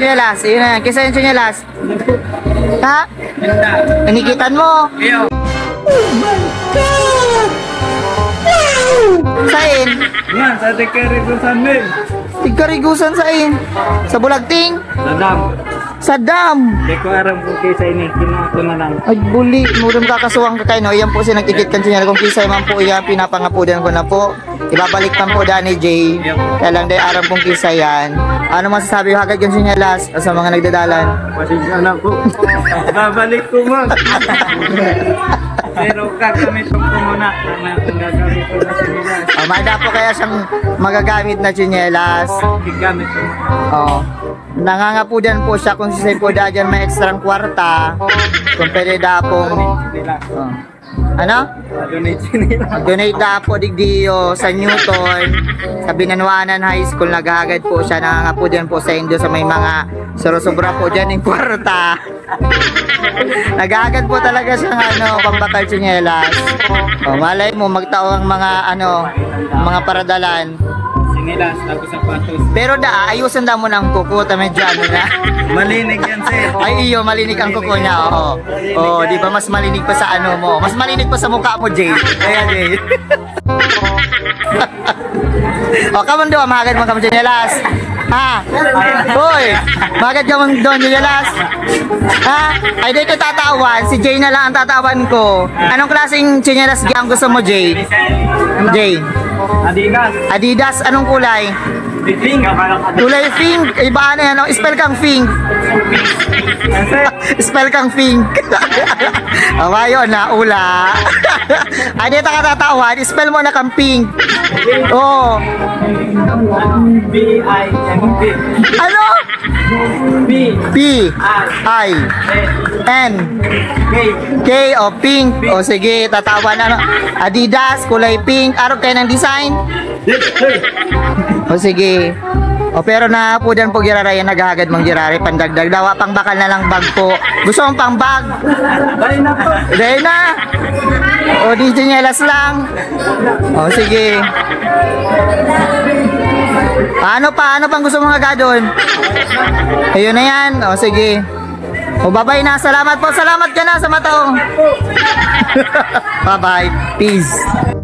Sinyalas, yun na yan. Kisa yung sinyalas. Ha? Inikitan mo. Iyo. Sain. Yan, sa tikari ko sa mil. Tigkarigusan sain. Sa Bulagting. Sadam. Sa dam. Di ko aram kung kisa ini. Kinato na lang. Ay, buli. Muram kakasuwang ka kayo. No? Iyan po si nagkikit kan siya. Kung kisay man po yan, pinapangapudan ko na po. Ibabalik man po Danny J. Kaya lang dahil aram pong kisay yan. Ano masasabi yung hagad yung sinyalas sa mga nagdadalan? Pasensya na po. Babalik ko mo. Pero gagamit ko muna. Gagamit ko na sila. Oh, mada po kaya siyang magagamit na tsinelas. Gigamit ko. Oh. Nangangapudan po siya kung sisay po da dyan may ekstrang kwarta. Kung pwede da pong... Oh. Ano? Donate nila. Donate na po digdiyo sa Newton sa Binanwanan High School naghahagad po siya nangangapo dyan po sa Indo sa may mga sorosobra po dyan yung kwarta naghahagad po talaga siyang ano pambakal tsinelas o malay mo magtao ang mga ano mga paradalan Sinilas, tapos sapatos. pero da ayusan da mo ng kuko ta medyo ano na. Malinig yan, sir. ay iyo malinig ang kuko niya oo. Oh, di ba mas malinig pa sa ano mo? Mas malinig pa sa mukha mo Jay. Kaya Jay. O kamon do magad mo kamon tsinelas ha? Hoy magad ka mong doon tsinelas ha? Ay di ko tatawan si Jay na lang ang tatawan ko. Anong klaseng tsinelas ang gusto mo Jay? Jay Adidas. Adidas anong kulay Ping. kulay pink iba ano yan spell kang Sir. spell kang pink o ayun na ula ay di ta katatawan spell mo na kang pink oh B-I. B. ano B. P. I. I N. K. O pink. O sige tatawan na no? Adidas kulay pink. Araw kayo ng design? O sige. O pero na po dyan po girarayan naghahagad mong girari pandagdag dawa pang bakal na lang bag po. Gusto mong pang bag Bali na po. Dahil na? O di lang. O sige ano pa ano pang gusto mong agadon ayun na yan. O sige. O babay na. Salamat po. Salamat ka na sa mata oh. bye bye peace